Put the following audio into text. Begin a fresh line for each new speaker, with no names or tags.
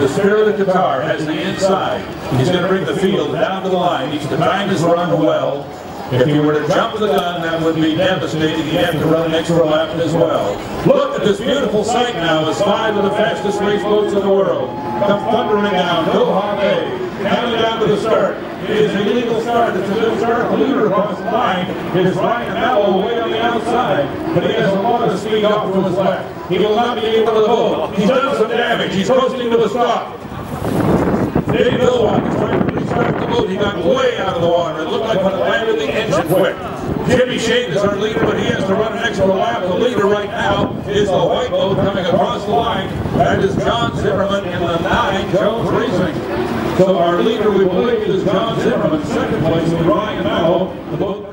The spirit of Qatar has the inside. He's going to bring the field down to the line. Each time is run well. If he were to jump the gun, that would be devastating. He'd have to run an extra lap as well. Look at this beautiful sight now as five of the fastest race boats in the world come thundering down Doha Bay, counting down to the start. It is an illegal start. It's a good start. Leader across the line is Ryan Mallow way on the outside, but he has a speed off to his left. He will not be able to boat. He's done some damage. He's coasting to a stop. Dave Villwock is trying to restart the boat. He got way out of the water. It looked like when it landed, the engine quit. Jimmy Shane is our leader, but he has to run an extra lap. The leader right now is the white boat coming across the line. That is John Zimmerman in the 9 Jones Racing. So our leader, we believe, is John Zimmerman. Second place Ryan Mallow. The boat